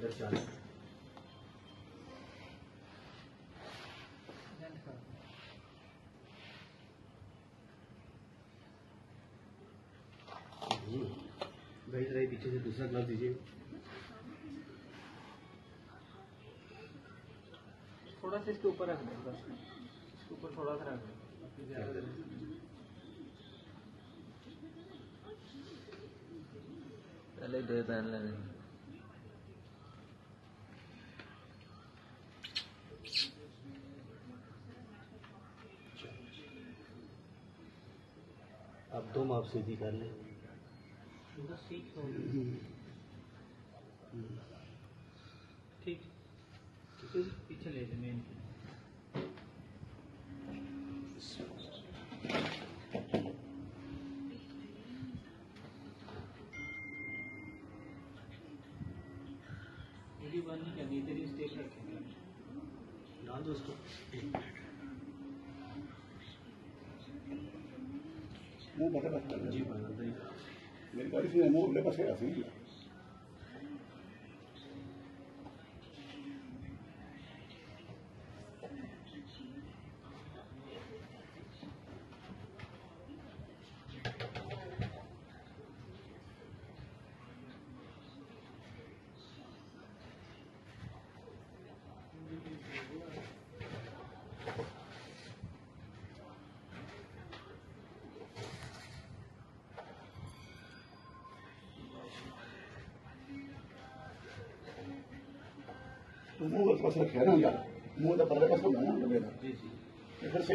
चल भाई पीछे से दूसरा ग्लास दीजिए। थोड़ा सा इसके ऊपर रख दें बस। इसके ऊपर थोड़ा सा रख दें। बाकी ज़्यादा नहीं। पहले दो पहन लेने अब दो माप सीधी कर लें। ठीक। ठीक ठीक जी पीछे ले वीडियो बंद नहीं करनी तेरी रखेंगे। डाल दो उसको। No, para la Le parece una, le pasé así. मुँह ले पासे ऐसे ही तो मुँह बस